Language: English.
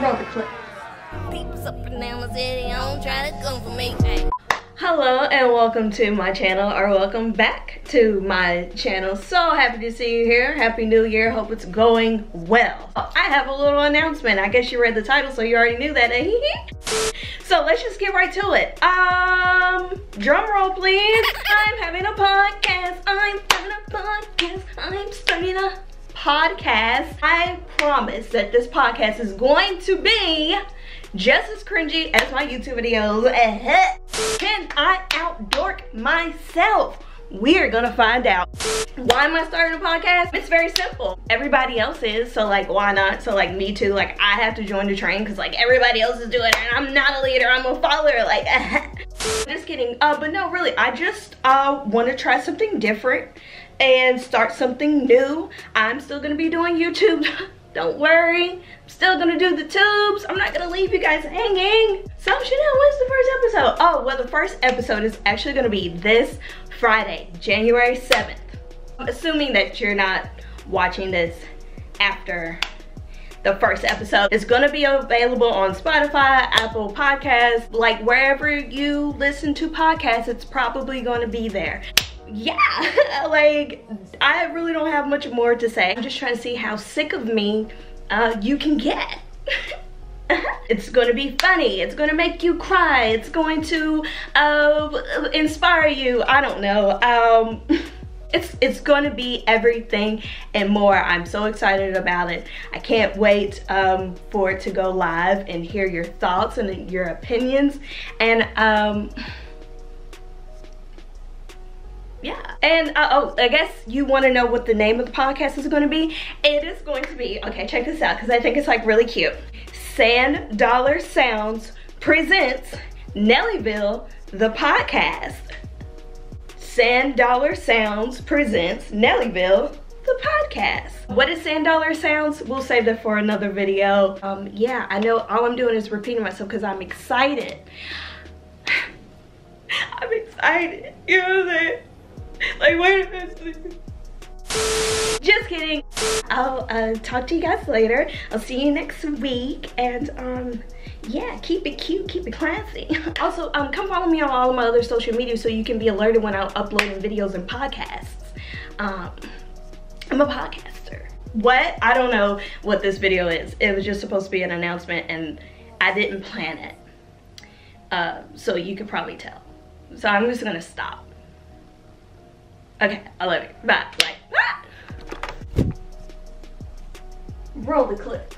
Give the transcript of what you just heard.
Roll the clip. People's up and down the city, I don't try to come for me. Hello and welcome to my channel or welcome back to my channel. So happy to see you here. Happy New Year. Hope it's going well. I have a little announcement. I guess you read the title so you already knew that. so let's just get right to it. Um, drum roll please. I'm having a podcast. I'm having a podcast. I'm starting a podcast. I promise that this podcast is going to be just as cringy as my YouTube videos. Can I outdork myself? We're gonna find out. Why am I starting a podcast? It's very simple. Everybody else is, so like why not? So like me too, like I have to join the train because like everybody else is doing it and I'm not a leader, I'm a follower, like just kidding. Uh, but no, really, I just uh, want to try something different and start something new. I'm still gonna be doing YouTube. Don't worry, I'm still gonna do the tubes. I'm not gonna leave you guys hanging. So, Shanel, when's the first episode? Oh, well, the first episode is actually gonna be this Friday, January 7th. Assuming that you're not watching this after the first episode. It's gonna be available on Spotify, Apple Podcasts, like wherever you listen to podcasts, it's probably gonna be there yeah, like I really don't have much more to say. I'm just trying to see how sick of me uh, you can get. it's gonna be funny, it's gonna make you cry, it's going to uh, inspire you, I don't know. Um, it's it's gonna be everything and more. I'm so excited about it. I can't wait um, for it to go live and hear your thoughts and your opinions. And um, yeah. And uh, oh i guess you want to know what the name of the podcast is going to be? It is going to be okay check this out because i think it's like really cute. Sand dollar sounds presents Nellyvylle the podcast sand dollar sounds presents Nellyvylle the podcast. What is sand dollar sounds? We'll save that for another video. Um yeah i know all i'm doing is repeating myself because i'm excited. I'm excited. You know what i'm saying? Like, wait a minute. Just kidding. I'll uh, talk to you guys later. I'll see you next week. And um, yeah, keep it cute, keep it classy. also, um, come follow me on all of my other social media so you can be alerted when I'm uploading videos and podcasts. Um, I'm a podcaster. What? I don't know what this video is. It was just supposed to be an announcement and I didn't plan it. Uh, so you could probably tell. So I'm just gonna stop. Okay, I love you. Bye. Like, Roll the clip.